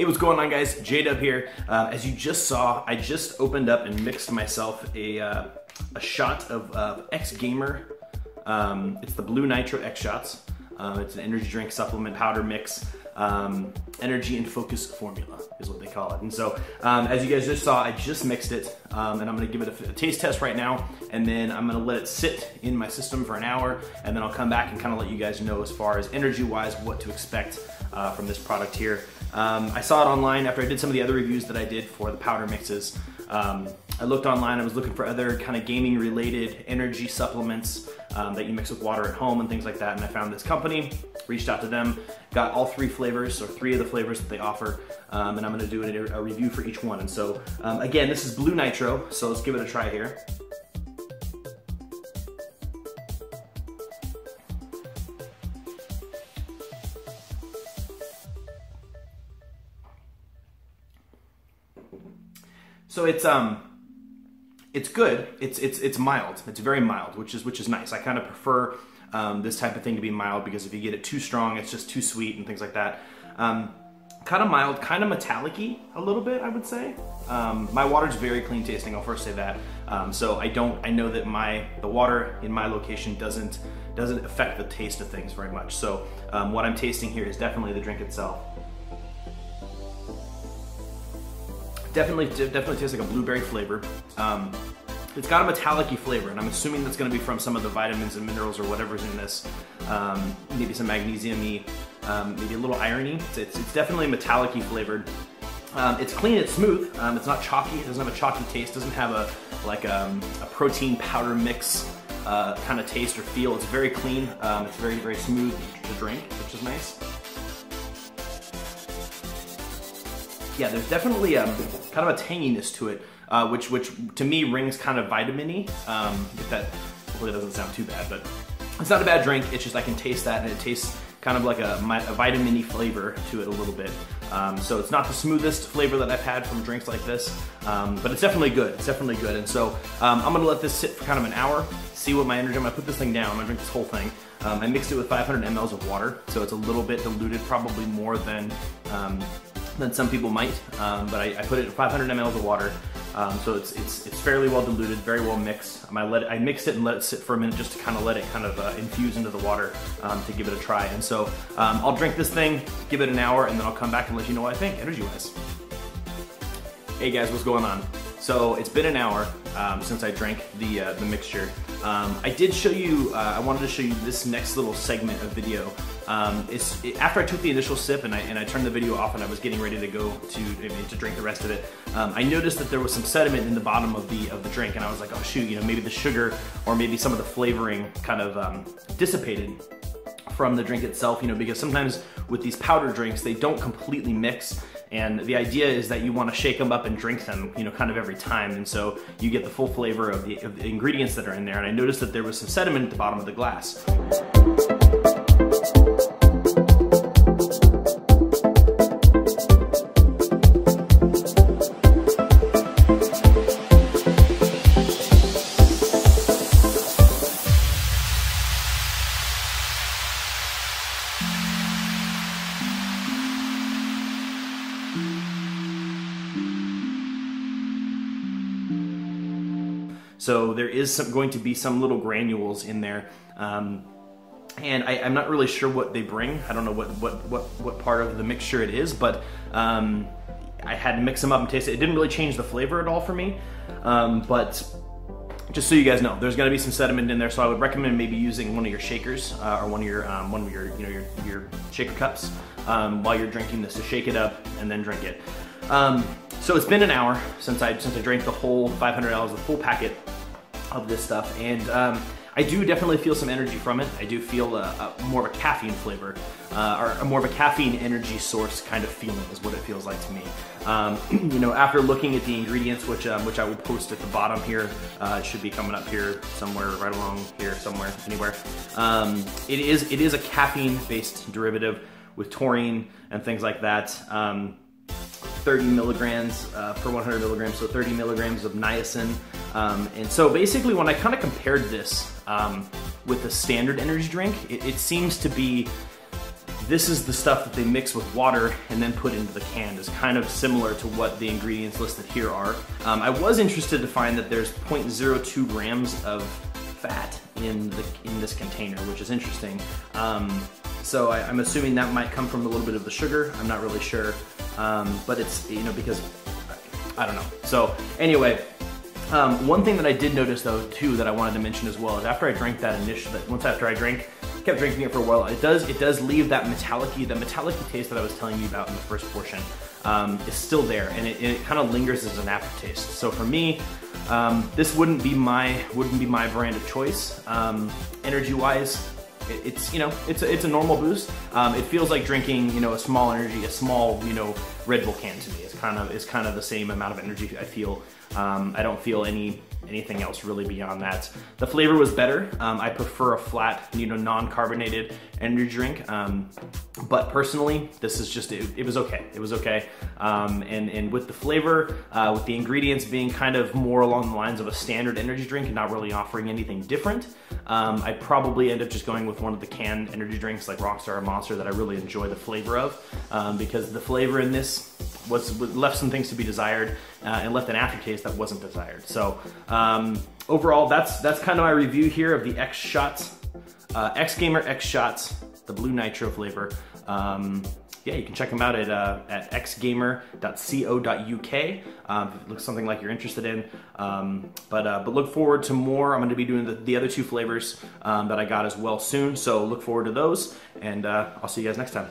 Hey, what's going on guys? JDubb here. Uh, as you just saw, I just opened up and mixed myself a, uh, a shot of uh, X Gamer. Um, it's the Blue Nitro X Shots. Uh, it's an energy drink supplement powder mix. Um, energy and focus formula is what they call it. And so, um, as you guys just saw, I just mixed it, um, and I'm gonna give it a, a, taste test right now, and then I'm gonna let it sit in my system for an hour, and then I'll come back and kind of let you guys know as far as energy-wise what to expect uh, from this product here. Um, I saw it online after I did some of the other reviews that I did for the powder mixes. I looked online, I was looking for other kind of gaming related energy supplements um, that you mix with water at home and things like that. And I found this company, reached out to them, got all three flavors or three of the flavors that they offer. Um, and I'm gonna do a, a, review for each one. And so um, again, this is Blue Nitro. So let's give it a try here. So it's um it's good. It's it's it's mild. It's very mild, which is which is nice. I kind of prefer um, this type of thing to be mild because if you get it too strong, it's just too sweet and things like that. Um, kind of mild, kind of metallic-y a little bit, I would say. Um, my water's very clean tasting. I'll first say that. Um, so I don't. I know that my the water in my location doesn't doesn't affect the taste of things very much. So um, what I'm tasting here is definitely the drink itself. Definitely, definitely tastes like a blueberry flavor. Um, it's got a metallic flavor, and I'm assuming that's gonna be from some of the vitamins and minerals or whatever's in this. Um, maybe some magnesium um, maybe a little irony. It's, it's, it's definitely metallic flavored. Um, it's clean, it's smooth. Um, it's not chalky, it doesn't have a chalky taste, doesn't have a like um, a protein powder mix uh, kind of taste or feel. It's very clean, um, it's very, very smooth to drink, which is nice. Yeah, there's definitely a, um, kind of a tanginess to it, uh, which which to me rings kind of vitamin-y. Um, if that hopefully doesn't sound too bad, but it's not a bad drink. It's just I can taste that, and it tastes kind of like a, a vitamin-y flavor to it a little bit. Um, so it's not the smoothest flavor that I've had from drinks like this, um, but it's definitely good. It's definitely good. And so um, I'm gonna let this sit for kind of an hour, see what my energy. I'm gonna put this thing down. I'm gonna drink this whole thing. Um, I mixed it with 500 mLs of water, so it's a little bit diluted, probably more than um, than some people might, um, but I, I, put it in 500 mLs of water, um, so it's, it's, it's fairly well diluted, very well mixed. Um, I, let it, I mixed it and let it sit for a minute just to kind of let it kind of uh, infuse into the water um, to give it a try. And so um, I'll drink this thing, give it an hour, and then I'll come back and let you know what I think, energy-wise. Hey guys, what's going on? So it's been an hour um, since I drank the, uh, the mixture. I did show you, uh, I wanted to show you this next little segment of video. Um, it's, it, after I took the initial sip and I, and I turned the video off and I was getting ready to go to, I mean, to drink the rest of it, um, I noticed that there was some sediment in the bottom of the, of the drink and I was like, oh shoot, you know, maybe the sugar or maybe some of the flavoring kind of um, dissipated from the drink itself, you know, because sometimes with these powder drinks, they don't completely mix. And the idea is that you want to shake them up and drink them, you know, kind of every time. And so you get the full flavor of the, of the ingredients that are in there. And I noticed that there was some sediment at the bottom of the glass. So there is some, going to be some little granules in there. Um, and I, am not really sure what they bring. I don't know what, what, what, what part of the mixture it is, but um, I had to mix them up and taste it. It didn't really change the flavor at all for me, um, but just so you guys know, there's gonna be some sediment in there, so I would recommend maybe using one of your shakers uh, or one of your um, one of your you know your, your shaker cups um, while you're drinking this to shake it up and then drink it. Um, so it's been an hour since I since I drank the whole 500 ml, the full packet of this stuff, and um, I do definitely feel some energy from it. I do feel a, a more of a caffeine flavor, uh, or a more of a caffeine energy source kind of feeling is what it feels like to me. Um, you know, after looking at the ingredients, which um, which I will post at the bottom here, uh, it should be coming up here somewhere, right along here somewhere, anywhere. Um, it is it is a caffeine-based derivative with taurine and things like that. Um, 30 milligrams uh, per 100 milligrams, so 30 milligrams of niacin. Um, and so basically when I kind of compared this um, with the standard energy drink, it, it, seems to be this is the stuff that they mix with water and then put into the can. Is kind of similar to what the ingredients listed here are. Um, I was interested to find that there's 0.02 grams of fat in the in this container, which is interesting. Um, so I, am assuming that might come from a little bit of the sugar. I'm not really sure, um, but it's you know because I don't know. So anyway, um, one thing that I did notice though too that I wanted to mention as well is after I drank that initial, that once after I drank, kept drinking it for a while, it does it does leave that metallic the metallic taste that I was telling you about in the first portion um, is still there, and it, it kind of lingers as an aftertaste. So for me, um, this wouldn't be my wouldn't be my brand of choice. Um, energy wise, it's you know it's a, it's a normal boost. Um, it feels like drinking you know a small energy, a small you know Red Bull can to me. It's kind of it's kind of the same amount of energy I feel um, I don't feel any anything else really beyond that. The flavor was better. Um, I prefer a flat, you know, non-carbonated energy drink. Um, but personally, this is just, it, it was okay. It was okay. Um, and, and with the flavor, uh, with the ingredients being kind of more along the lines of a standard energy drink and not really offering anything different, um, I probably end up just going with one of the canned energy drinks like Rockstar or Monster that I really enjoy the flavor of um, because the flavor in this was, left some things to be desired uh, and left an aftertaste that wasn't desired. So um, overall, that's that's kind of my review here of the X Shots, uh, X Gamer X Shots, the blue nitro flavor. Um, yeah, you can check them out at, uh, at xgamer.co.uk um, if it looks something like you're interested in. Um, but, uh, but look forward to more. I'm going to be doing the, the other two flavors um, that I got as well soon. So look forward to those, and uh, I'll see you guys next time.